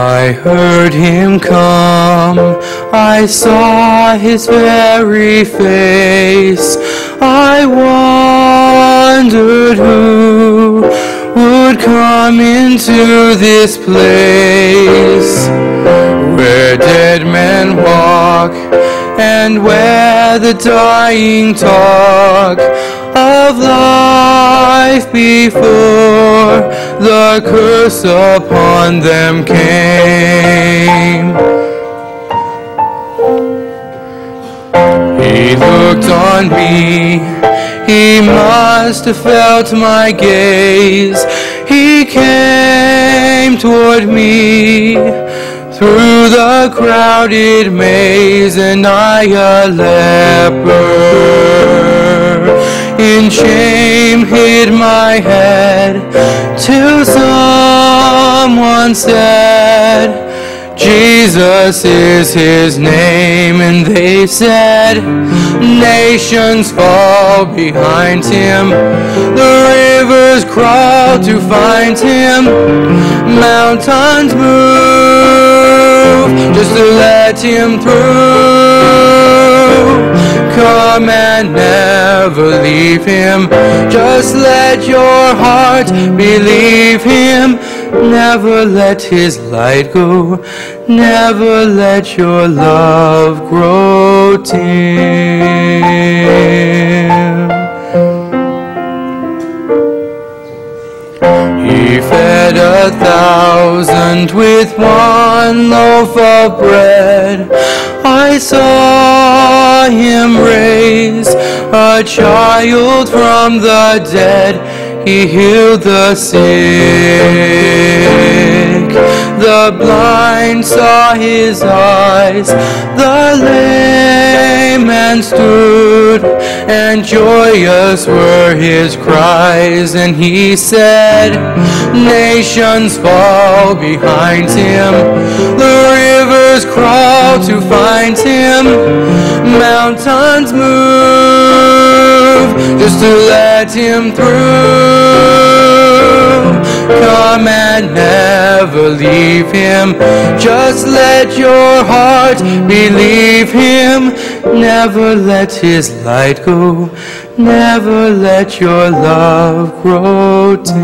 I heard him come, I saw his very face. I wondered who would come into this place. Where dead men walk and where the dying talk of life before the curse upon them came. He looked on me, he must have felt my gaze. He came toward me through the crowded maze, and I a leper in shame hid my head till someone said, Jesus is his name, and they said, Nations fall behind him, the rivers crawl to find him, mountains move just to let him through come and never leave him. Just let your heart believe him. Never let his light go. Never let your love grow dim. He fed a thousand with one loaf of bread. I saw a child from the dead. He healed the sick. The blind saw his eyes. The lame man stood, and joyous were his cries. And he said, Nations fall behind him. The rivers crawl to find him. Mountains move just to let him through. Come and never leave him. Just let your heart believe him. Never let his light go. Never let your love grow dim.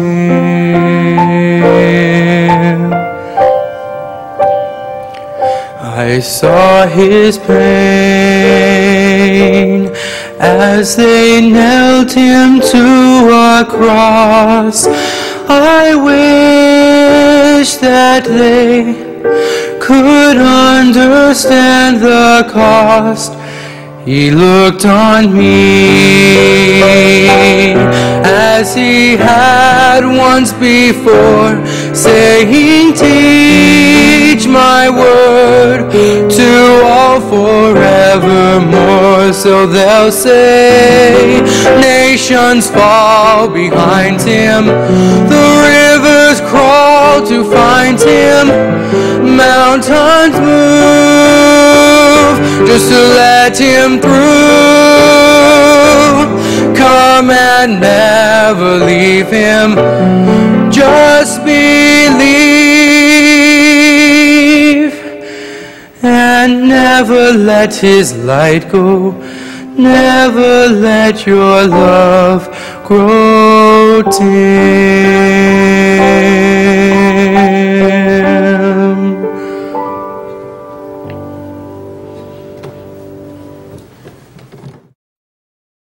I saw his pain as they nailed him to a cross. I wish that they could understand the cost. He looked on me as he had once before, saying, Teach my word to all forevermore. So they'll say, Nations fall behind him, the rivers crawl to find him, mountains move just to let him through. Come and never leave him. let his light go. Never let your love grow dim.